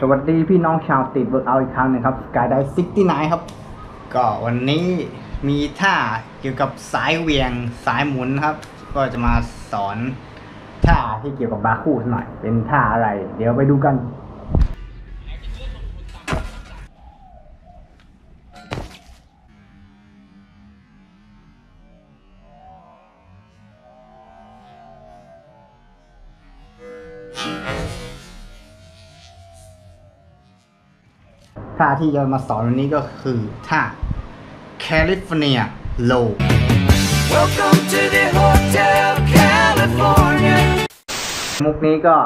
สวัสดีพี่น้องชาวติดเวิร์กเอาอีกครั้งหนึ่งครับสกายไดซิตี้ไนครับ ก็วันนี้มีท่าเกี่ยวกับสายเวียงสายหมุนครับ ก็จะมาสอนท่าที่เกี่ยวกับบาคู่หน่อย เป็นท่าอะไร เดี๋ยวไปดูกัน ท่าที่จะมาสอนวันนี้ก็คือท่าแคลิฟอร์เนียโล Welcome to the Hotel California. มุกนี้ก็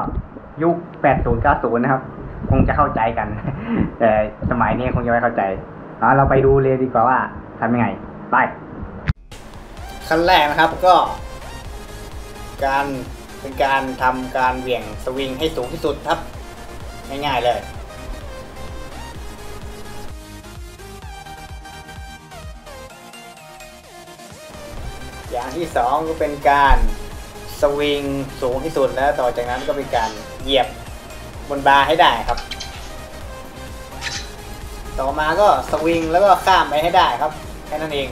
ยุค 80 90 นะครับ คงจะเข้าใจกัน แต่สมัยนี้คงจะไม่เข้าใจอะเราไปดูเลยดีกว่าว่าทำยังไง ไป ขั้นแรกนะครับก็ การเป็นการทำการเหวี่ยงสวิงให้สูงที่สุดครับ ง่ายๆเลย อย่างที่สองก็เป็นการสวิงสูงที่สุดแล้วต่อจากนั้นก็เป็นการเหยียบบนบาร์ให้ได้ครับ ต่อมาก็สวิงแล้วก็ข้ามไปให้ได้ครับแค่นั้นเอง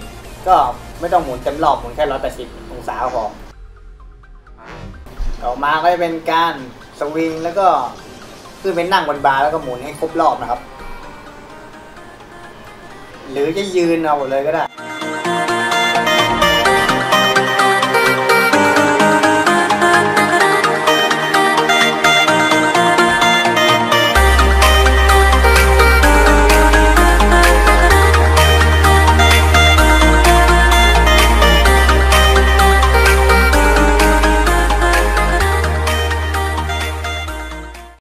ก็ไม่ต้องหมุนเต็มรอบหมุนแค่ร้อยแปดสิบองศาพอต่อมาก็จะเป็นการสวิงแล้วก็ขึ้นไปนั่งบนบาร์แล้วก็หมุนให้ครบรอบนะครับ หรือจะยืนเอาเลยก็ได้